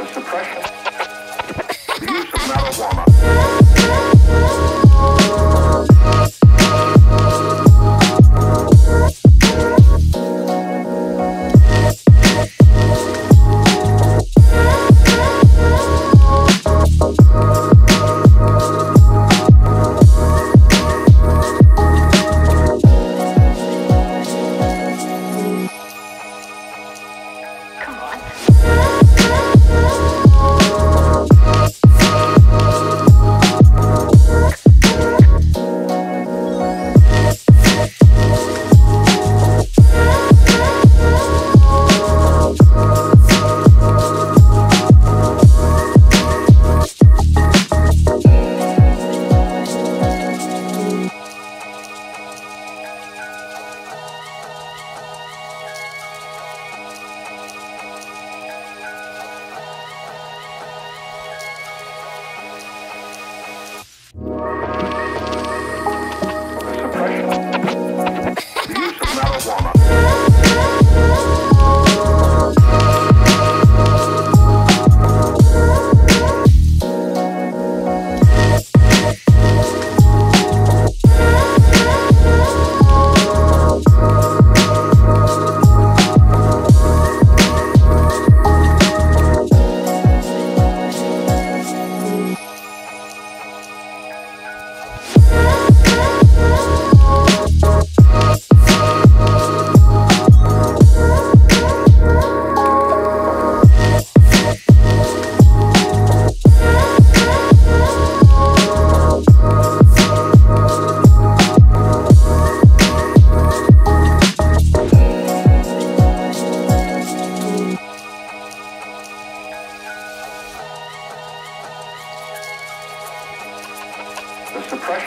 the suppression, the use of marijuana.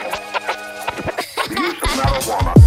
Use of marijuana